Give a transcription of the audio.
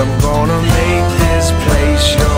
I'm gonna make this place your